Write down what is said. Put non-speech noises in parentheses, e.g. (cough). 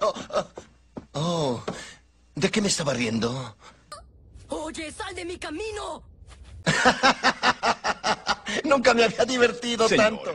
Oh, oh, oh, ¿de qué me estaba riendo? Oye, sal de mi camino. (laughs) Nunca me había divertido Señor, tanto.